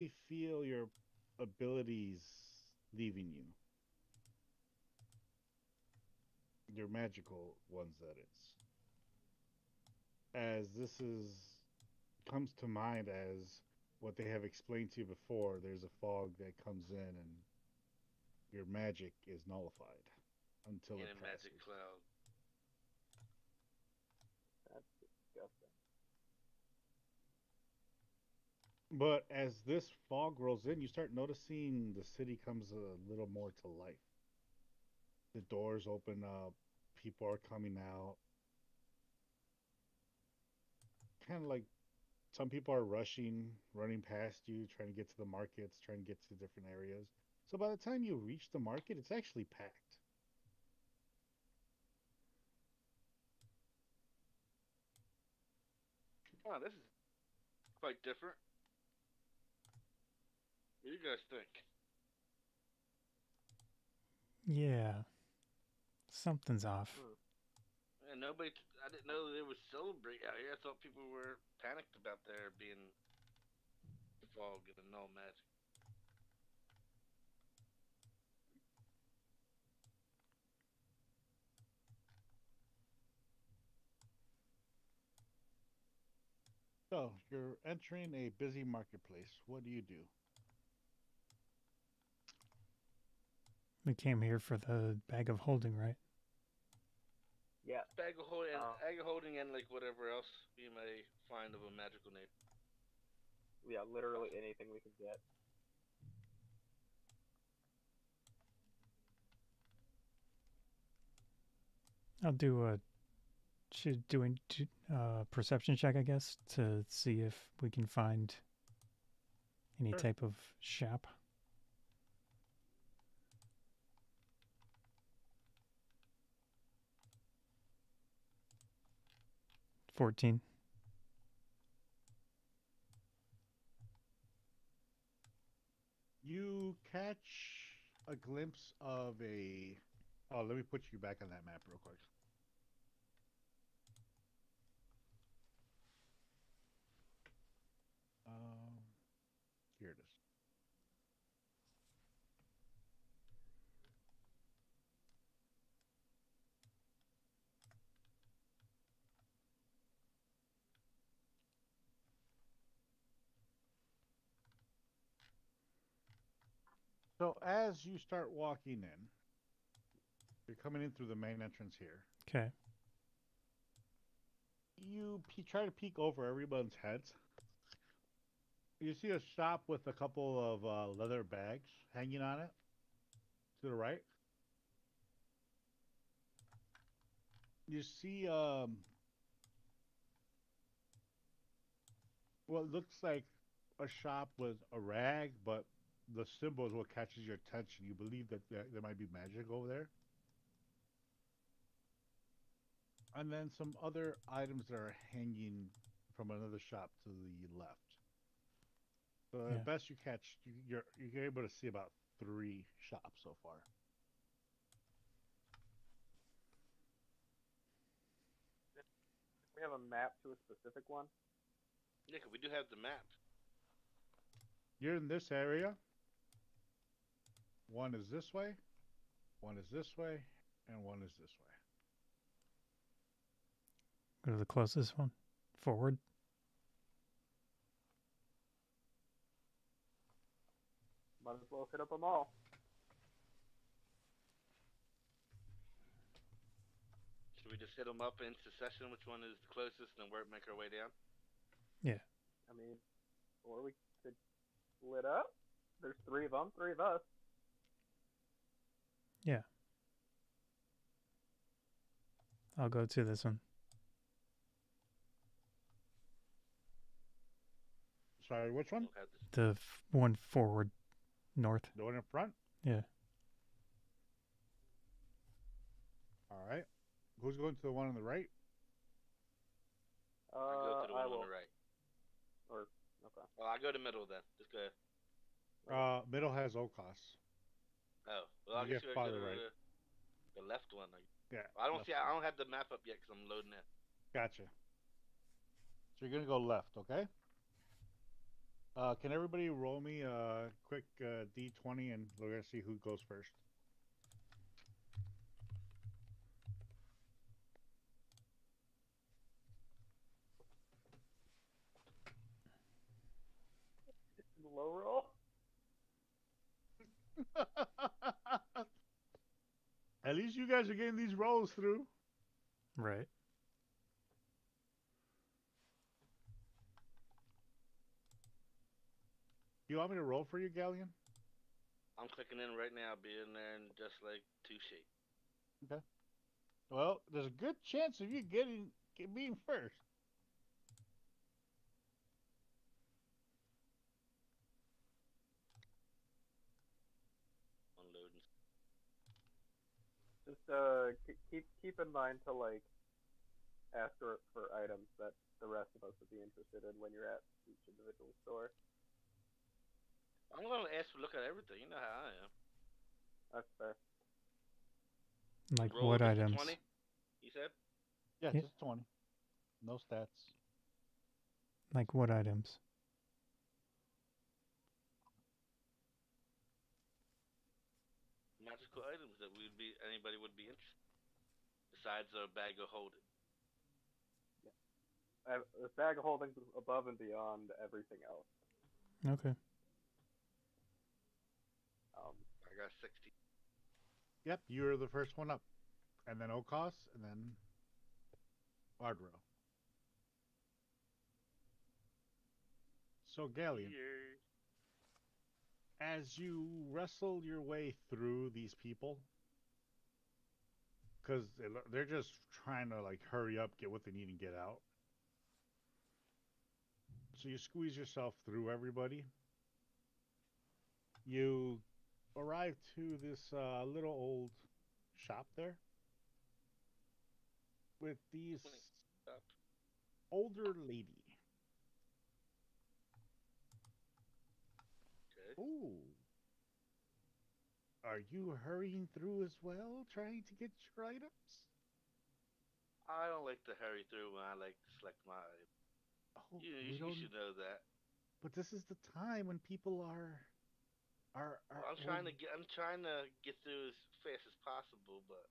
you feel your abilities leaving you. Your magical ones, that is. As this is comes to mind as what they have explained to you before, there's a fog that comes in and your magic is nullified until in it a magic cloud. That's disgusting. But as this fog rolls in, you start noticing the city comes a little more to life. The doors open up, people are coming out. Kind of like some people are rushing, running past you, trying to get to the markets, trying to get to different areas. So by the time you reach the market, it's actually packed. Oh, this is quite different. What do you guys think? Yeah. Something's off. Hmm. And nobody, I didn't know they would celebrate out here. I thought people were panicked about there being fog and all magic. So you're entering a busy marketplace. What do you do? We came here for the bag of holding, right? Yeah. Bag of holding, Oh. bag of holding, and like whatever else you may find of a magical name. Yeah, literally anything we can get. I'll do a should doing uh, perception check, I guess, to see if we can find any Sure. type of shop. Fourteen. You catch a glimpse of a. Oh, let me put you back on that map real quick. Um, here it is. So as you start walking in, you're coming in through the main entrance here. Okay. You pe- try to peek over everyone's heads. You see a shop with a couple of uh, leather bags hanging on it to the right. You see um, what looks like a shop with a rag, but the symbol is what catches your attention. You believe that there, there might be magic over there. And then some other items that are hanging from another shop to the left. So Yeah. at best you catch, you, you're you're able to see about three shops so far. We have a map to a specific one. Yeah, 'cause we do have the map. You're in this area. One is this way, one is this way, and one is this way. Go to the closest one. Forward. Might as well hit up them all. Should we just hit them up in succession? Which one is the closest, and then work make our way down? Yeah. I mean, or we could split up. There's three of them, three of us. I'll go to this one. Sorry, which one? We'll have this. The f- one forward north. The one in front? Yeah. All right. Who's going to the one on the right? Uh, I go to the one will. on the right. Or okay. Well, I go to middle then. Just go. ahead. Uh, middle has O'Koss. Oh, well, I You guess get we go to right. the, the left one. I, Yeah. I don't see. one. I don't have the map up yet because I'm loading it. Gotcha. So you're gonna go left, okay? Uh, can everybody roll me a quick uh, d20 and we're gonna see who goes first. Low roll. At least you guys are getting these rolls through. Right. You want me to roll for you, Ghaleon? I'm clicking in right now, being there and just like two shake. Okay. Well, there's a good chance of you getting get, being first. Unloading. Just uh, keep keep in mind to like ask for, for items that the rest of us would be interested in when you're at each individual store. I'm gonna ask to look at everything. You know how I am. That's fair. Like Roll what items? 20, you said? Yeah, Yeah. just 20. No stats. Like what items? Magical items that we'd be anybody would be interested. Besides a bag of holding. I have a bag of holding above and beyond everything else. Okay. Um, I got 60. Yep, you were the first one up. And then O'Koss, and then Ardro. So, Ghaleon, Cheers. As you wrestle your way through these people, because they're just trying to like hurry up, get what they need, and get out. So you squeeze yourself through everybody. You arrive to this uh, little old shop there with these older lady. Okay. Ooh. Are you hurrying through as well, trying to get your items? I don't like to hurry through when I like to select my. Oh, You, you, you should know that. But this is the time when people are, are. are Well, I'm trying to get. I'm trying to get through as fast as possible, but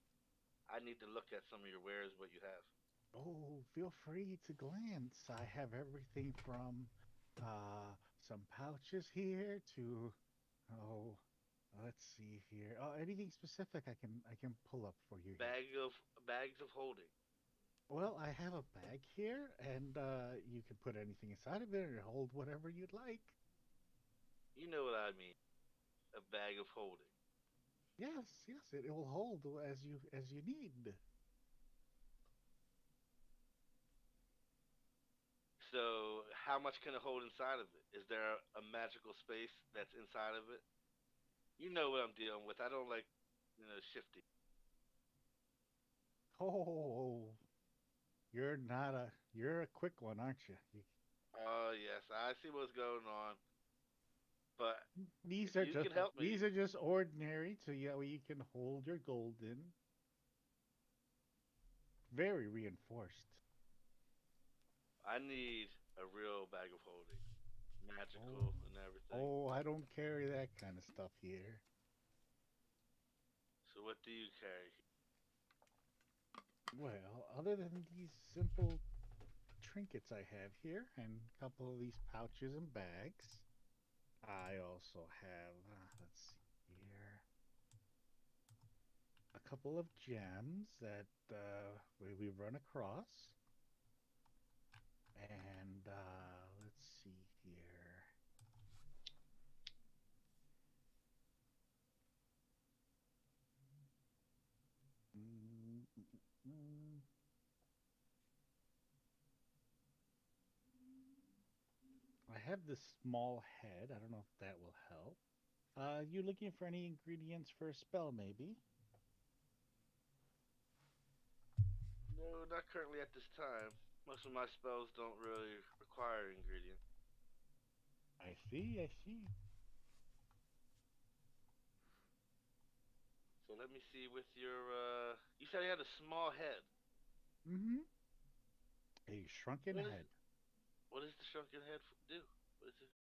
I need to look at some of your wares, what you have. Oh, feel free to glance. I have everything from, uh, some pouches here to, oh, let's see here. Oh, anything specific I can I can pull up for you. Bag of bags of holding. Well, I have a bag here, and uh, you can put anything inside of it or hold whatever you'd like. You know what I mean. A bag of holding. Yes, yes, it, it will hold as you as you need. So, how much can it hold inside of it? Is there a magical space that's inside of it? You know what I'm dealing with. I don't like, you know, shifty. Oh, you're not a you're a quick one, aren't you? Oh yes, I see what's going on. But these are just these are just ordinary, so yeah, you can hold your gold in. Very reinforced. I need a real bag of holding, magical and everything. Oh, I don't carry that kind of stuff here. So what do you carry? Well, other than these simple trinkets I have here and a couple of these pouches and bags, I also have, uh, let's see here, a couple of gems that uh, we, we've run across. And uh, let's see here. Mm, mm, mm. I have this small head. I don't know if that will help. Uh, you looking for any ingredients for a spell, maybe? No, not currently at this time. Most of my spells don't really require ingredient. I see, I see. So let me see with your uh you said you had a small head. Mm-hmm. A shrunken What is- head. What does the shrunken head do? What is it?